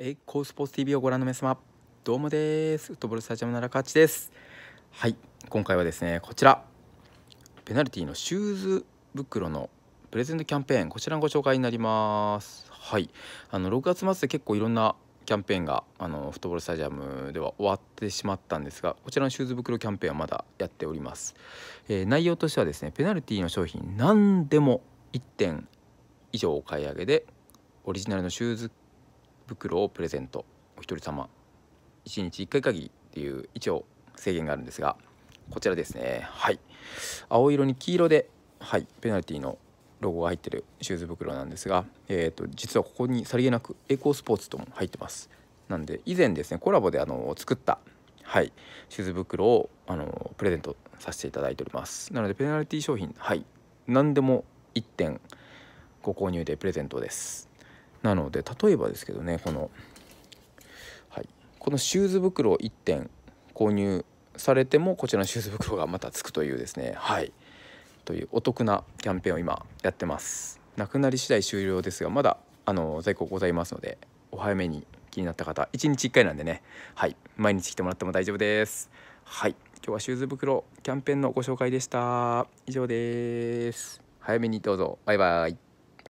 エイコースポーツ TV をご覧の皆様どうもです。フットボールスタジアム奈良勝ちです。はい今回はですねこちら。ペナルティのシューズ袋のプレゼントキャンペーンこちらのご紹介になります。はいあの6月末で結構いろんなキャンペーンがあのフットボールスタジアムでは終わってしまったんですがこちらのシューズ袋キャンペーンはまだやっております、えー、内容としてはですねペナルティの商品何でも1点以上お買い上げでオリジナルのシューズ袋をプレゼント。お一人様。1日1回限りっていう一応制限があるんですがこちらですね。はい。青色に黄色ではい。ペナルティのロゴが入ってるシューズ袋なんですが、えーと、実はここにさりげなくエコースポーツとも入ってます。なんで以前ですねコラボであの作ったはい。シューズ袋をあのプレゼントさせていただいております。なのでペナルティ商品はい。何でも1点ご購入でプレゼントです。なので例えばですけどねこの、はい、このシューズ袋1点購入されてもこちらのシューズ袋がまたつくというですねはいというお得なキャンペーンを今やってます。なくなり次第終了ですがまだあの在庫ございますのでお早めに気になった方1日1回なんでねはい毎日来てもらっても大丈夫です。はい今日はシューズ袋キャンペーンのご紹介でした。以上です。早めにどうぞ。バイバイ。